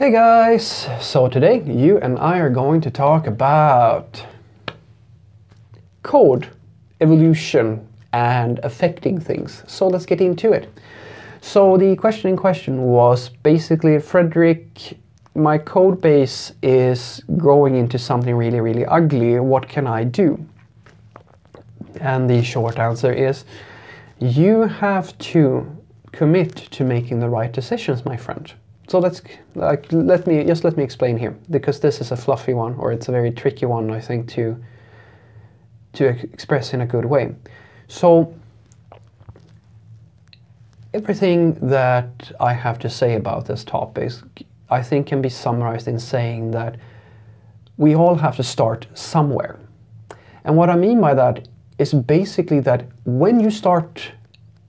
Hey guys! So today you and I are going to talk about code, evolution, and affecting things. So let's get into it. So the question in question was basically, Fredrik, my code base is growing into something really, really ugly. What can I do? And the short answer is, you have to commit to making the right decisions, my friend. So let's like let me just let me explain here because this is a fluffy one or it's a very tricky one I think to to express in a good way. So everything that I have to say about this topic I think can be summarized in saying that we all have to start somewhere. And what I mean by that is basically that when you start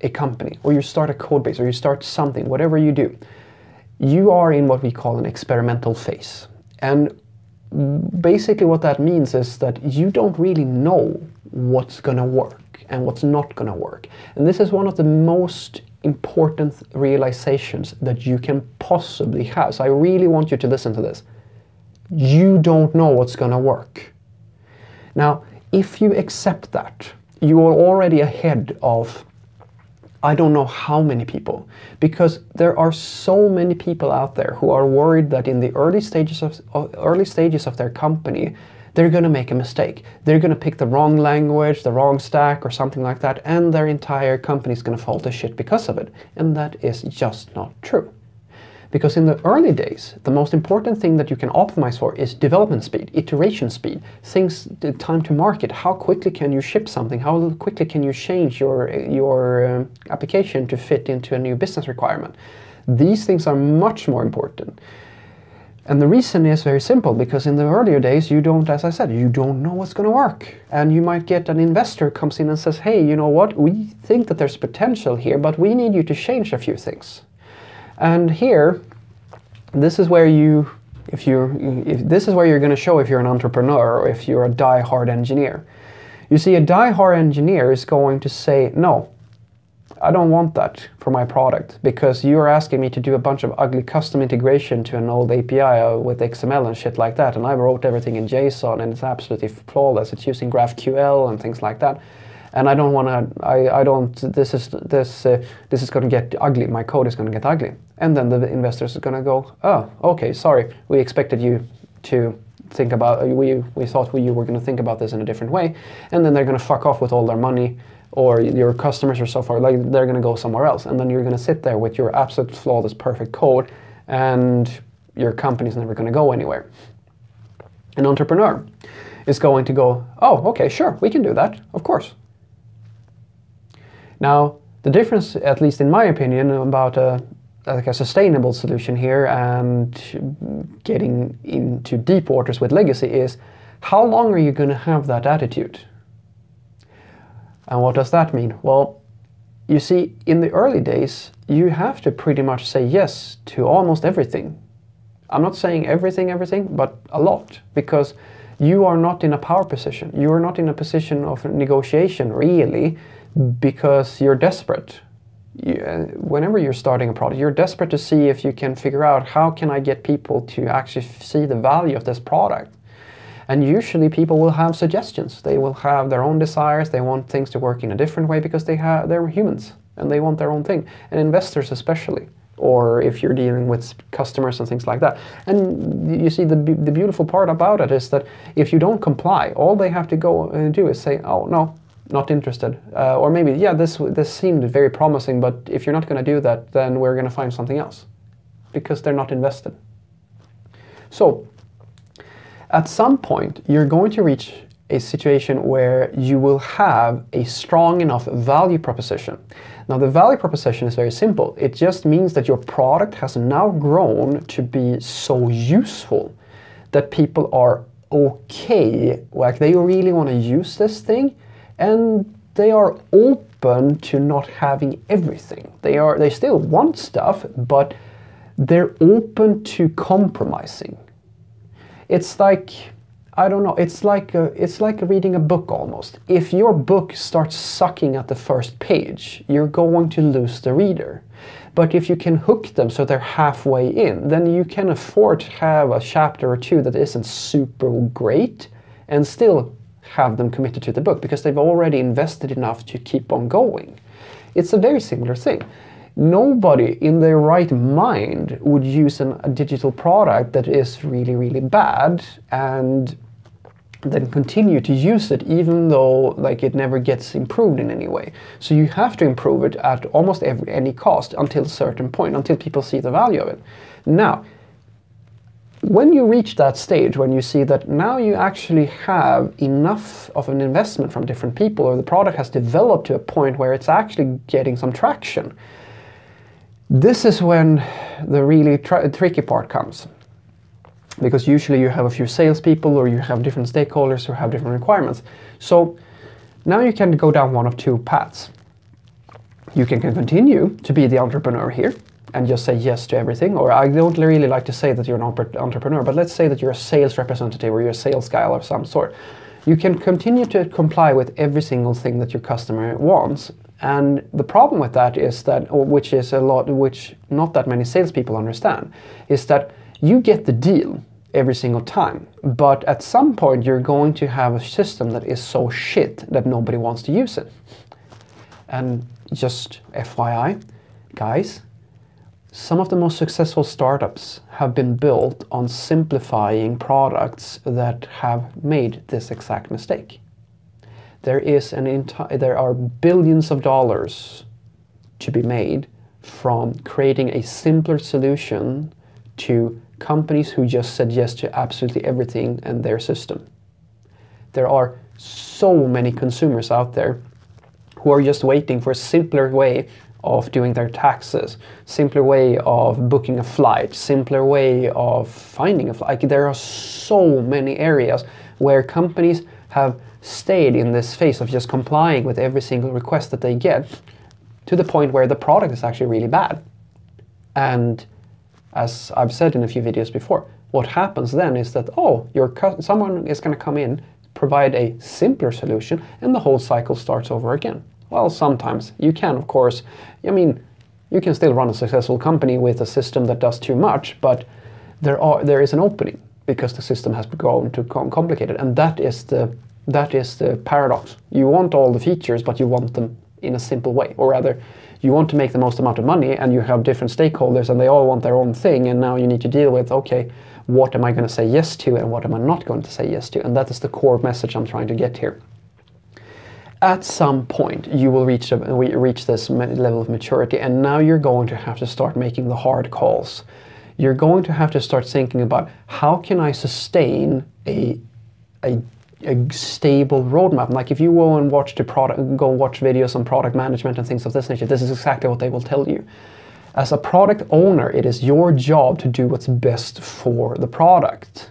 a company or you start a code base or you start something, whatever you do, you are in what we call an experimental phase. And basically what that means is that you don't really know what's going to work and what's not going to work. And this is one of the most important realizations that you can possibly have. So I really want you to listen to this. You don't know what's going to work. Now, if you accept that, you are already ahead of I don't know how many people, because there are so many people out there who are worried that in the early stages of early stages of their company, they're going to make a mistake. They're going to pick the wrong language, the wrong stack, or something like that, and their entire company is going to fall to shit because of it. And that is just not true. Because in the early days, the most important thing that you can optimize for is development speed, iteration speed, things, the time to market. How quickly can you ship something? How quickly can you change your, your um, application to fit into a new business requirement? These things are much more important. And the reason is very simple, because in the earlier days, you don't, as I said, you don't know what's going to work. And you might get an investor comes in and says, hey, you know what, we think that there's potential here, but we need you to change a few things. And here, this is where you, if you, if this is where you're going to show if you're an entrepreneur or if you're a die-hard engineer. You see, a die-hard engineer is going to say, no, I don't want that for my product because you're asking me to do a bunch of ugly custom integration to an old API uh, with XML and shit like that. And I wrote everything in JSON and it's absolutely flawless. It's using GraphQL and things like that and I don't want to. I, I don't. This is this uh, this is going to get ugly. My code is going to get ugly, and then the investors are going to go, oh, okay, sorry, we expected you to think about. We we thought we, you were going to think about this in a different way, and then they're going to fuck off with all their money. Or your customers or so far, like they're going to go somewhere else, and then you're going to sit there with your absolute flawless, perfect code, and your company's never going to go anywhere. An entrepreneur is going to go, oh, okay, sure, we can do that, of course. Now, the difference, at least in my opinion, about a, like a sustainable solution here and getting into deep waters with legacy is how long are you going to have that attitude? And what does that mean? Well, you see, in the early days, you have to pretty much say yes to almost everything. I'm not saying everything, everything, but a lot, because you are not in a power position. You are not in a position of negotiation, really because you're desperate. You, whenever you're starting a product, you're desperate to see if you can figure out how can I get people to actually see the value of this product. And usually people will have suggestions. They will have their own desires. They want things to work in a different way because they have they're humans and they want their own thing. And investors especially, or if you're dealing with customers and things like that. And you see the the beautiful part about it is that if you don't comply, all they have to go and do is say, "Oh no, not interested. Uh, or maybe, yeah, this, this seemed very promising, but if you're not going to do that, then we're going to find something else. Because they're not invested. So, at some point, you're going to reach a situation where you will have a strong enough value proposition. Now, the value proposition is very simple. It just means that your product has now grown to be so useful that people are okay, like they really want to use this thing, and they are open to not having everything. They are they still want stuff, but they're open to compromising. It's like I don't know. It's like a, it's like reading a book almost. If your book starts sucking at the first page, you're going to lose the reader. But if you can hook them so they're halfway in, then you can afford to have a chapter or two that isn't super great and still have them committed to the book because they've already invested enough to keep on going. It's a very similar thing. Nobody in their right mind would use an, a digital product that is really, really bad and then continue to use it even though like it never gets improved in any way. So you have to improve it at almost every, any cost until a certain point, until people see the value of it. Now, when you reach that stage, when you see that now you actually have enough of an investment from different people, or the product has developed to a point where it's actually getting some traction, this is when the really tr tricky part comes because usually you have a few salespeople or you have different stakeholders who have different requirements. So now you can go down one of two paths. You can continue to be the entrepreneur here and just say yes to everything, or I don't really like to say that you're an entrepreneur, but let's say that you're a sales representative or you're a sales guy of some sort. You can continue to comply with every single thing that your customer wants. And the problem with that is that, which is a lot, which not that many salespeople understand, is that you get the deal every single time, but at some point you're going to have a system that is so shit that nobody wants to use it. And just FYI, guys, some of the most successful startups have been built on simplifying products that have made this exact mistake. There is an entire there are billions of dollars to be made from creating a simpler solution to companies who just said yes to absolutely everything and their system. There are so many consumers out there who are just waiting for a simpler way of doing their taxes, simpler way of booking a flight, simpler way of finding a flight. Like, there are so many areas where companies have stayed in this phase of just complying with every single request that they get to the point where the product is actually really bad. And as I've said in a few videos before. What happens then is that, oh, your someone is going to come in, provide a simpler solution, and the whole cycle starts over again. Well, sometimes. You can, of course, I mean, you can still run a successful company with a system that does too much, but there are there is an opening because the system has grown too complicated, and that is the that is the paradox. You want all the features, but you want them in a simple way, or rather, you want to make the most amount of money and you have different stakeholders and they all want their own thing and now you need to deal with okay what am i going to say yes to and what am i not going to say yes to? And that is the core message i'm trying to get here at some point you will reach a, reach this level of maturity and now you're going to have to start making the hard calls you're going to have to start thinking about how can i sustain a a a stable roadmap. Like if you go and watch the product, go watch videos on product management and things of this nature, this is exactly what they will tell you. As a product owner, it is your job to do what's best for the product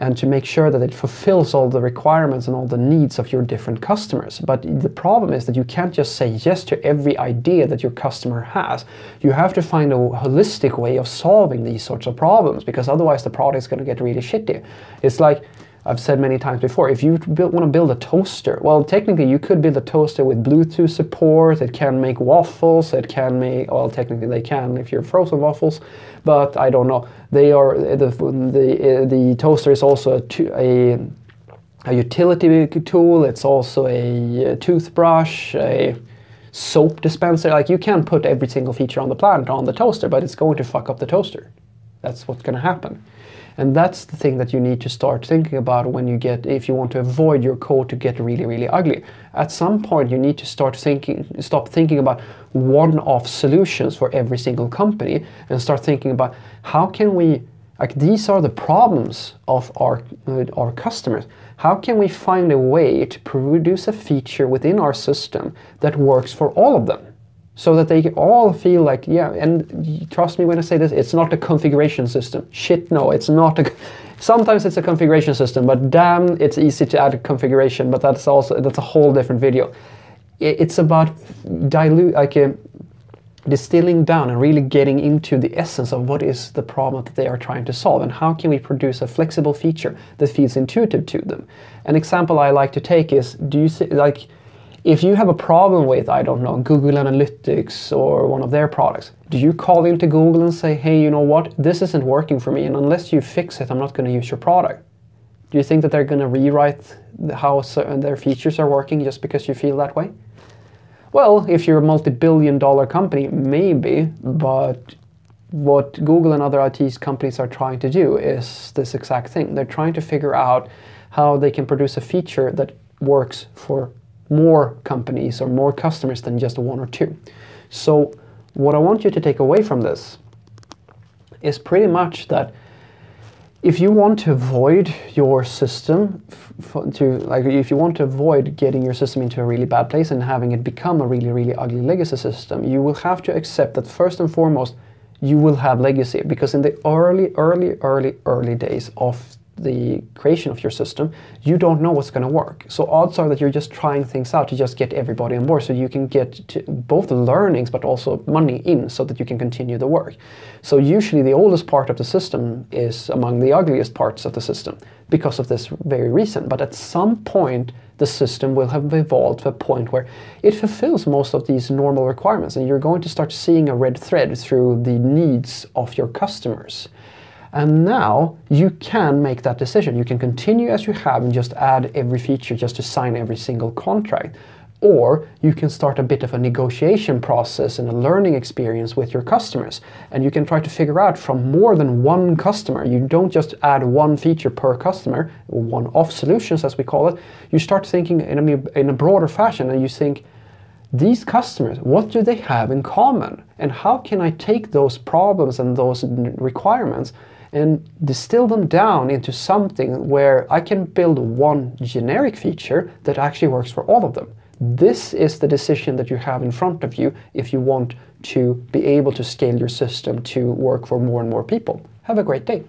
and to make sure that it fulfills all the requirements and all the needs of your different customers. But the problem is that you can't just say yes to every idea that your customer has. You have to find a holistic way of solving these sorts of problems because otherwise the product is going to get really shitty. It's like I've said many times before, if you build, want to build a toaster, well, technically you could build a toaster with Bluetooth support. It can make waffles. It can make, well, technically they can if you're frozen waffles, but I don't know. They are the the the toaster is also a, a a utility tool. It's also a, toothbrush, a soap dispenser. Like you can put every single feature on the planet on the toaster, but it's going to fuck up the toaster. That's what's going to happen. And that's the thing that you need to start thinking about when you get, if you want to avoid your code to get really, really ugly. At some point, you need to start thinking, stop thinking about one-off solutions for every single company and start thinking about how can we, like these are the problems of our, uh, our customers. How can we find a way to produce a feature within our system that works for all of them? So that they all feel like, yeah, and trust me when I say this, it's not a configuration system. Shit, no, it's not a. Sometimes it's a configuration system, but damn, it's easy to add a configuration. But that's also that's a whole different video. It's about dilute, like, uh, distilling down and really getting into the essence of what is the problem that they are trying to solve and how can we produce a flexible feature that feels intuitive to them. An example I like to take is do you see, like if you have a problem with I don't know Google Analytics or one of their products, do you call into Google and say, "Hey, you know what? This isn't working for me and unless you fix it, I'm not going to use your product." Do you think that they're going to rewrite how their features are working just because you feel that way? Well, if you're a multi-billion dollar company, maybe, but what Google and other IT companies are trying to do is this exact thing. They're trying to figure out how they can produce a feature that works for more companies or more customers than just one or two. So what I want you to take away from this is pretty much that if you want to avoid your system to like if you want to avoid getting your system into a really bad place and having it become a really really ugly legacy system you will have to accept that first and foremost you will have legacy because in the early early early early days of the creation of your system, you don't know what's going to work. So odds are that you're just trying things out to just get everybody on board so you can get both the learnings but also money in so that you can continue the work. So usually the oldest part of the system is among the ugliest parts of the system because of this very reason. But at some point the system will have evolved to a point where it fulfills most of these normal requirements and you're going to start seeing a red thread through the needs of your customers. And now you can make that decision. You can continue as you have and just add every feature just to sign every single contract. Or you can start a bit of a negotiation process and a learning experience with your customers. And you can try to figure out from more than one customer. You don't just add one feature per customer, one-off solutions as we call it. You start thinking in a, in a broader fashion and you think, these customers, what do they have in common? And how can I take those problems and those requirements and distill them down into something where I can build one generic feature that actually works for all of them. This is the decision that you have in front of you if you want to be able to scale your system to work for more and more people. Have a great day.